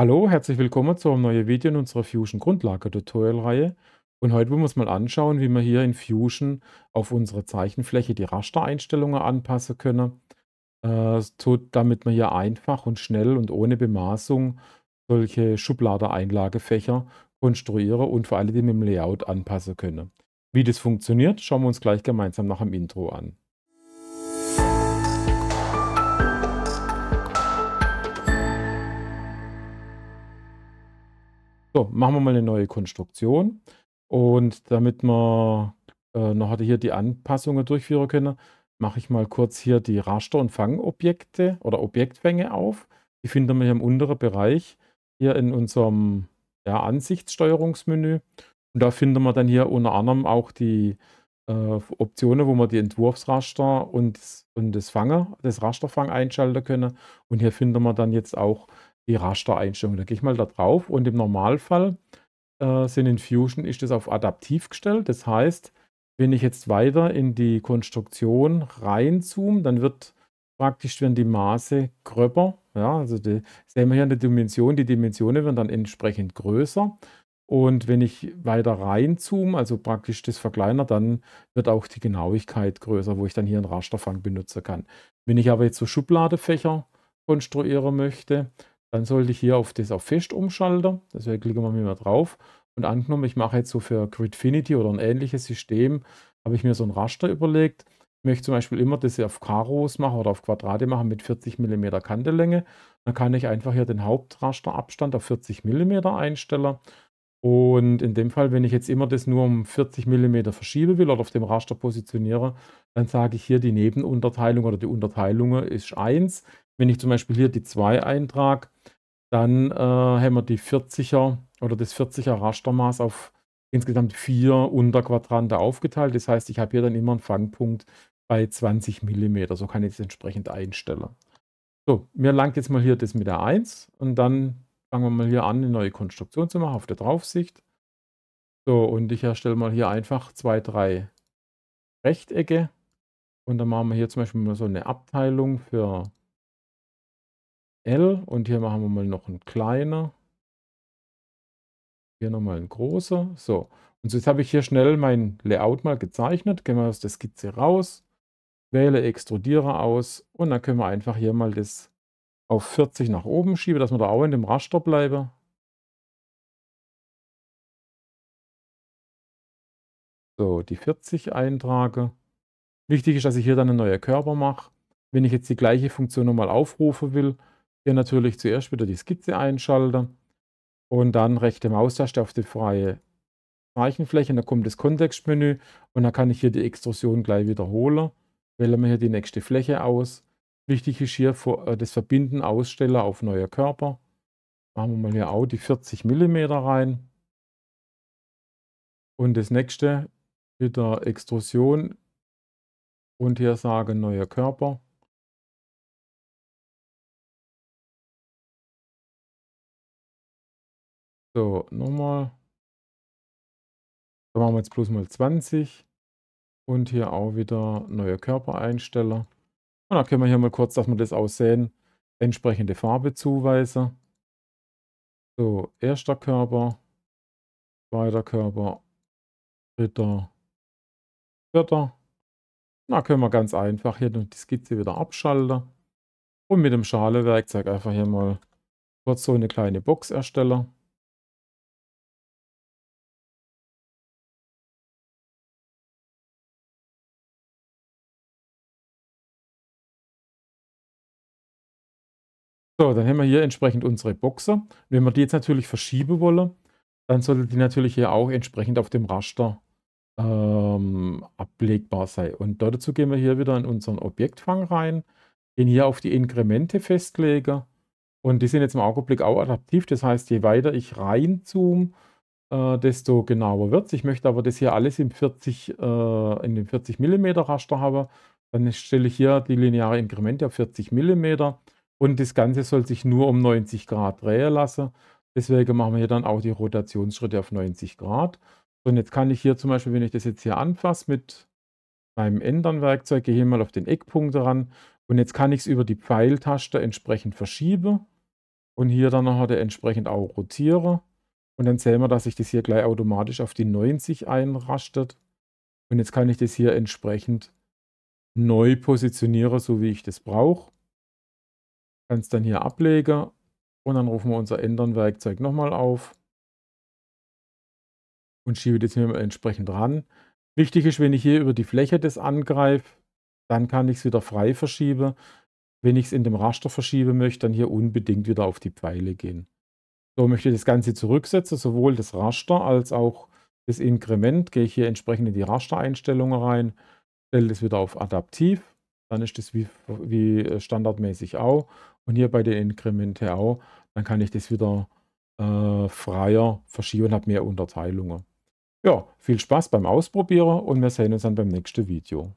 Hallo, herzlich willkommen zu einem neuen Video in unserer Fusion Grundlage Tutorial Reihe. Und heute wollen wir uns mal anschauen, wie wir hier in Fusion auf unsere Zeichenfläche die Rastereinstellungen anpassen können, äh, damit wir hier einfach und schnell und ohne Bemaßung solche Schublade-Einlagefächer konstruieren und vor allem dem Layout anpassen können. Wie das funktioniert, schauen wir uns gleich gemeinsam nach dem Intro an. So, machen wir mal eine neue Konstruktion. Und damit wir äh, noch hier die Anpassungen durchführen können, mache ich mal kurz hier die Raster- und Fangobjekte oder Objektfänge auf. Die finden wir hier im unteren Bereich, hier in unserem ja, Ansichtssteuerungsmenü. Und da finden wir dann hier unter anderem auch die äh, Optionen, wo wir die Entwurfsraster und, und das Fanger, das Rasterfang einschalten können. Und hier finden wir dann jetzt auch die Rastereinstellung. Da gehe ich mal da drauf und im Normalfall äh, sind in Fusion ist das auf adaptiv gestellt. Das heißt, wenn ich jetzt weiter in die Konstruktion reinzoome, dann wird praktisch werden die Maße gröber. Ja, also die, sehen wir hier in der Dimension, die Dimensionen werden dann entsprechend größer. Und wenn ich weiter reinzoome, also praktisch das verkleinere, dann wird auch die Genauigkeit größer, wo ich dann hier einen Rasterfang benutzen kann. Wenn ich aber jetzt so Schubladefächer konstruieren möchte, dann sollte ich hier auf das auf Fest umschalten. Deswegen klicken wir mal drauf. Und angenommen, ich mache jetzt so für Gridfinity oder ein ähnliches System, habe ich mir so ein Raster überlegt. Ich möchte zum Beispiel immer das auf Karos machen oder auf Quadrate machen mit 40 mm Kantelänge. Dann kann ich einfach hier den Hauptrasterabstand auf 40 mm einstellen. Und in dem Fall, wenn ich jetzt immer das nur um 40 mm verschieben will oder auf dem Raster positioniere, dann sage ich hier die Nebenunterteilung oder die Unterteilung ist 1. Wenn ich zum Beispiel hier die 2 eintrage, dann äh, haben wir die 40er oder das 40er Rastermaß auf insgesamt vier Unterquadrante aufgeteilt. Das heißt, ich habe hier dann immer einen Fangpunkt bei 20 mm. So kann ich das entsprechend einstellen. So, mir langt jetzt mal hier das mit der 1 und dann fangen wir mal hier an, eine neue Konstruktion zu machen auf der Draufsicht. So, und ich erstelle mal hier einfach zwei, drei Rechtecke. Und dann machen wir hier zum Beispiel mal so eine Abteilung für L und hier machen wir mal noch einen kleiner. Hier nochmal ein großer. So, und jetzt habe ich hier schnell mein Layout mal gezeichnet. Gehen wir aus der Skizze raus, wähle Extrudiere aus und dann können wir einfach hier mal das auf 40 nach oben schieben, dass wir da auch in dem Raster bleiben. So, die 40 eintrage. Wichtig ist, dass ich hier dann einen neuen Körper mache. Wenn ich jetzt die gleiche Funktion nochmal aufrufen will, hier natürlich zuerst wieder die Skizze einschalten und dann rechte Maustaste auf die freie Zeichenfläche. Und dann kommt das Kontextmenü und dann kann ich hier die Extrusion gleich wiederholen. Wählen wir hier die nächste Fläche aus. Wichtig ist hier äh, das Verbinden Aussteller auf neuer Körper. Machen wir mal hier auch die 40 mm rein. Und das nächste wieder Extrusion und hier sagen neuer Körper. So, nochmal. Da machen wir jetzt bloß mal 20. Und hier auch wieder neue Körpereinsteller. Und dann können wir hier mal kurz, dass wir das aussehen, entsprechende Farbe zuweisen. So, erster Körper, zweiter Körper, dritter, vierter. Da können wir ganz einfach hier die Skizze wieder abschalten. Und mit dem Schale-Werkzeug einfach hier mal kurz so eine kleine Box erstellen. So, dann haben wir hier entsprechend unsere Boxer. Wenn wir die jetzt natürlich verschieben wollen, dann sollte die natürlich hier auch entsprechend auf dem Raster ähm, ablegbar sein. Und dazu gehen wir hier wieder in unseren Objektfang rein, gehen hier auf die Inkremente festlegen und die sind jetzt im Augenblick auch adaptiv. Das heißt, je weiter ich reinzoome, äh, desto genauer wird es. Ich möchte aber das hier alles im 40, äh, in dem 40 mm Raster haben. Dann stelle ich hier die lineare Inkremente auf 40 mm und das Ganze soll sich nur um 90 Grad drehen lassen. Deswegen machen wir hier dann auch die Rotationsschritte auf 90 Grad. Und jetzt kann ich hier zum Beispiel, wenn ich das jetzt hier anfasse mit meinem Ändern-Werkzeug, gehe hier mal auf den Eckpunkt ran. Und jetzt kann ich es über die Pfeiltaste entsprechend verschieben. und hier dann nachher entsprechend auch rotiere. Und dann sehen wir, dass sich das hier gleich automatisch auf die 90 einrastet. Und jetzt kann ich das hier entsprechend neu positionieren, so wie ich das brauche. Kann es dann hier ablegen und dann rufen wir unser Ändern-Werkzeug nochmal auf und schiebe das hier entsprechend ran. Wichtig ist, wenn ich hier über die Fläche das angreife, dann kann ich es wieder frei verschieben. Wenn ich es in dem Raster verschieben möchte, dann hier unbedingt wieder auf die Pfeile gehen. So möchte ich das Ganze zurücksetzen, sowohl das Raster als auch das Inkrement. Gehe ich hier entsprechend in die Rastereinstellungen rein, stelle das wieder auf Adaptiv. Dann ist das wie, wie standardmäßig auch. Und hier bei den Inkrementen auch. Dann kann ich das wieder äh, freier verschieben und habe mehr Unterteilungen. Ja, viel Spaß beim Ausprobieren und wir sehen uns dann beim nächsten Video.